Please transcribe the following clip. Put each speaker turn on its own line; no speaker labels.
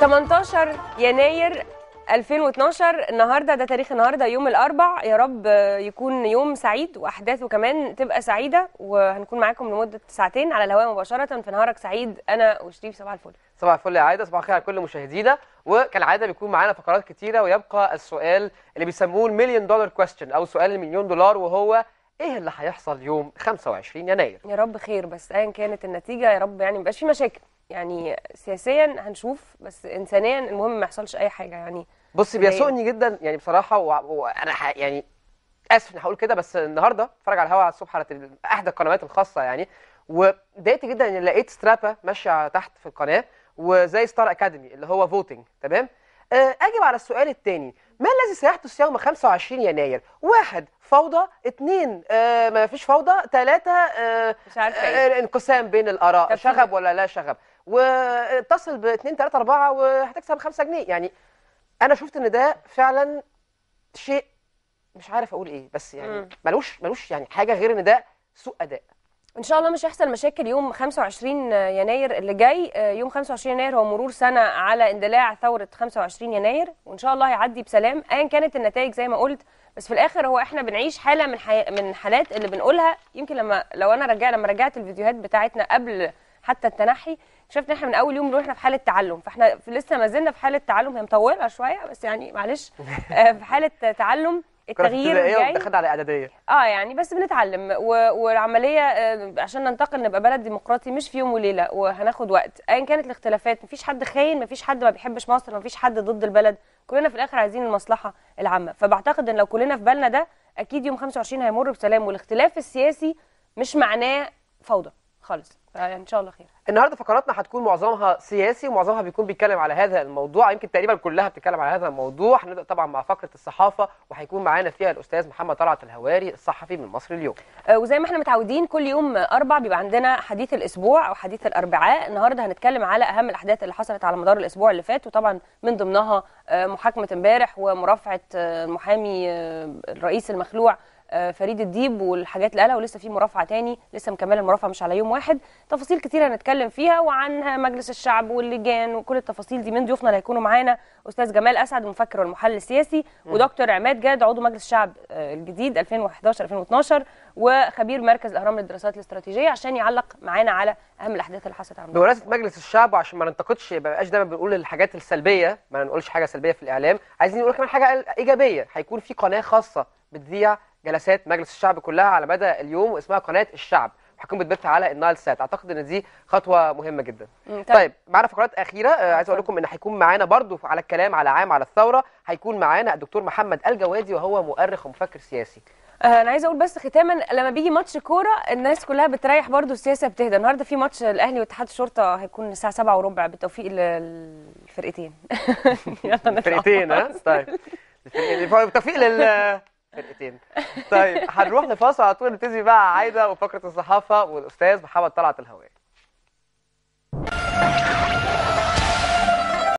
18 يناير 2012 النهارده ده تاريخ النهارده يوم الأربع. يا رب يكون يوم سعيد وأحداثه كمان تبقى سعيدة وهنكون معاكم لمدة ساعتين على الهواء مباشرة. في نهارك سعيد أنا وشريف صباح الفل.
صباح الفل يا عايدة صباح الخير على كل مشاهدينا. وكالعادة بيكون معانا فقرات كتيرة ويبقى السؤال اللي بيسموه المليون دولار كويستشن أو سؤال المليون دولار وهو إيه اللي هيحصل يوم 25 يناير؟
يا رب خير بس ايا كانت النتيجة يا رب يعني ميبقاش في مشاكل. يعني سياسيا هنشوف بس انسانيا المهم ما يحصلش أي حاجة يعني.
بصي بي شوقني جدا يعني بصراحة وأنا يعني آسف اني هقول كده بس النهارده أتفرج على الهوا على الصبح على تل- إحدى القنوات الخاصة يعني واتضايقت جدا إن لقيت strip ماشية تحت في القناة وزي ستار اكاديمي اللي هو voting تمام؟ آه، اجب على السؤال الثاني ما الذي سيحدث يوم 25 يناير؟ واحد فوضى. اثنين آه ما فيش فوضى. ثلاثة آه
مش عارفة
آه
إيه.
انقسام بين الآراء شغب ولا لا شغب. واتصل باثنين ثلاثة أربعة وهتكسب خمسة جنيه. يعني أنا شفت إن ده فعلا شيء مش عارف أقول إيه بس يعني. ملوش ملوش يعني حاجة غير إن ده سوء أداء.
إن شاء الله مش هيحصل مشاكل يوم 25 يناير اللي جاي. آه، يوم 25 يناير هو مرور سنة على اندلاع ثورة 25 يناير وإن شاء الله هيعدي بسلام ايا كانت النتائج زي ما قلت بس في الآخر هو إحنا بنعيش حالة من حي... من حالات اللي بنقولها. يمكن لما لو أنا رجع لما رجعت الفيديوهات بتاعتنا قبل حتى التنحي. اكتشفت ان إحنا من أول يوم إحنا في حالة تعلم فإحنا لسه ما زلنا في حالة تعلم. هي مطولة شوية بس يعني معلش. آه، في حالة تعلم التغيير جاي
ودخلنا على إعدادية.
آه يعني بس بنتعلم. والعملية آه، عشان ننتقل نبقى بلد ديمقراطي مش في يوم وليلة وهناخد وقت. ايا كانت الاختلافات مفيش حد خاين مفيش حد ما بيحبش مصر مفيش حد ضد البلد. كلنا في الآخر عايزين المصلحة العامة. فبعتقد إن لو كلنا في بالنا ده أكيد يوم 25 هيمر بسلام والاختلاف السياسي مش معناه فوضى خالص. فان شاء الله خير.
النهارده فقراتنا هتكون معظمها سياسي ومعظمها بيكون بيتكلم على هذا الموضوع. يمكن تقريبا كلها بتتكلم على هذا الموضوع. هنبدأ طبعا مع فقرة الصحافة وهيكون معانا فيها الأستاذ محمد طلعت الهواري الصحفي من مصر اليوم.
آه، وزي ما إحنا متعودين كل يوم أربع بيبقى عندنا حديث الأسبوع أو حديث الأربعاء. النهارده هنتكلم على أهم الأحداث اللي حصلت على مدار الأسبوع اللي فات وطبعا من ضمنها آه، محاكمة امبارح ومرافعة آه، المحامي آه، الرئيس المخلوع فريد الديب والحاجات اللي قالها ولسه في مرافعة تاني لسه مكملة المرافعة مش على يوم واحد. تفاصيل كتير هنتكلم فيها وعن مجلس الشعب واللجان وكل التفاصيل دي من ضيوفنا اللي هيكونوا معانا أستاذ جمال أسعد المفكر والمحلل السياسي ودكتور عماد جاد عضو مجلس الشعب آه، الجديد 2011 2012 وخبير مركز الأهرام للدراسات الاستراتيجية عشان يعلق معانا على أهم الأحداث اللي حصلت على مدار
بمناسبة مجلس الشعب وعشان ما ننتقدش ما بقاش دايما بنقول الحاجات السلبية ما نقولش حاجة سلبية في الإعلام عايزين نقول كمان حاجة إيجابية. هيكون في قناة خاصة بتذيع جلسات مجلس الشعب كلها على مدى اليوم واسمها قناة الشعب. هتكون بتبث على النايل سات أعتقد إن دي خطوة مهمة جدا.
مم،
طيب معانا فقرات أخيرة. آه، عايز أقول لكم إن هيكون معانا برضو على الكلام على عام على الثورة هيكون معانا الدكتور محمد الجوادي وهو مؤرخ ومفكر سياسي.
آه، أنا عايزه أقول بس ختاما لما بيجي ماتش كورة الناس كلها بتريح برضو السياسة بتهدى. النهارده في ماتش الأهلي واتحاد الشرطة هيكون الساعة 7 وربع بالتوفيق للفرقتين. يلا نطلع.
فرقتين ها؟ طيب. الفرقتين. توفيق لل فرقتين. طيب هنروح لفاصل على طول. نبتدي بقى عايدة وفقرة الصحافة والأستاذ محمد طلعت الهواري